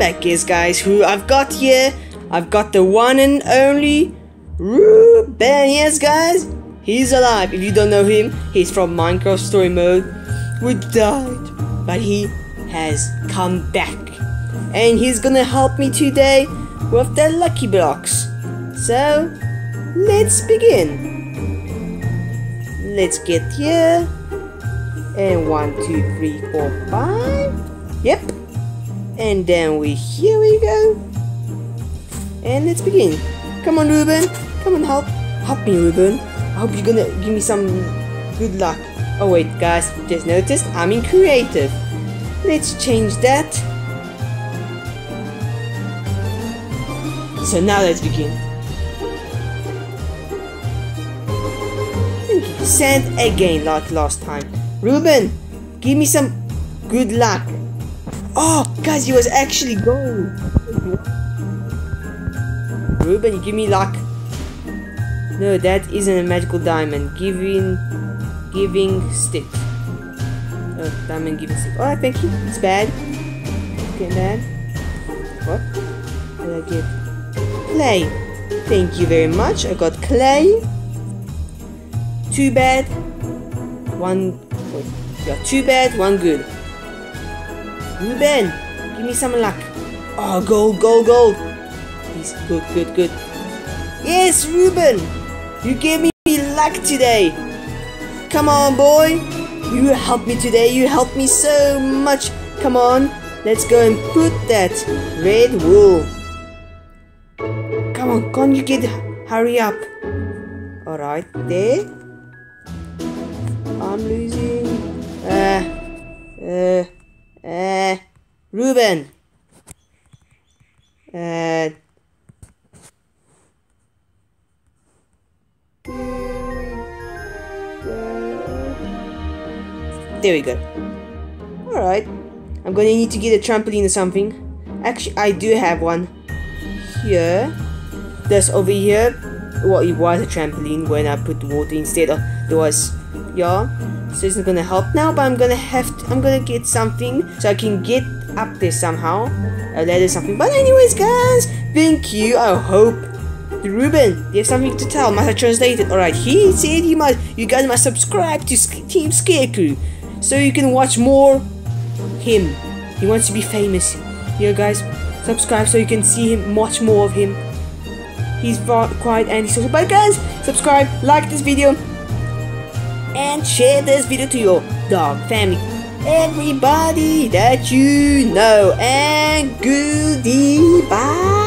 back. Yes, guys, who I've got here? I've got the one and only Reuben. Yes, guys, he's alive. If you don't know him, he's from Minecraft Story Mode. We died, but he has come back, and he's gonna help me today with the lucky blocks. So, let's begin. Let's get here. And one, two, three, four, five. Yep. And then we here we go. And let's begin. Come on, Reuben. Come on, help. Help me, Reuben. I hope you're gonna give me some good luck. Oh wait, guys, just noticed I'm in creative. Let's change that. So now let's begin. Sand again like last time. Reuben, give me some good luck. Oh, guys, he was actually gold. Reuben, give me luck. No, that isn't a magical diamond. Giving, giving stick. Oh, diamond giving stick. Alright, thank you. It's bad. Okay, bad. What? What did I get? Clay. Thank you very much. I got clay. Too bad. One. Wait. Yeah, too bad. One good. Reuben, give me some luck. Oh, gold, gold, gold. Please, good, good, good. Yes, Reuben, you gave me luck today. Come on, boy. You helped me today. You helped me so much. Come on, let's go and put that red wool. Come on, can't you get hurry up? Alright, there. I'm losing. Reuben. Uh, there we go. Alright. I'm gonna need to get a trampoline or something. Actually, I do have one. Here. That's over here. Well, it was a trampoline when I put water instead of there was yeah so it's not gonna help now but i'm gonna have to, i'm gonna get something so i can get up there somehow a ladder something but anyways guys thank you i hope Reuben, you have something to tell. Must I translate it? Alright, he said you must, you guys must subscribe to Team Scarecrew so you can watch more him. He wants to be famous. Here, guys, subscribe so you can see him, watch more of him. He's quite antisocial. But guys, subscribe, like this video, and share this video to your dog, family, everybody that you know. And goodbye.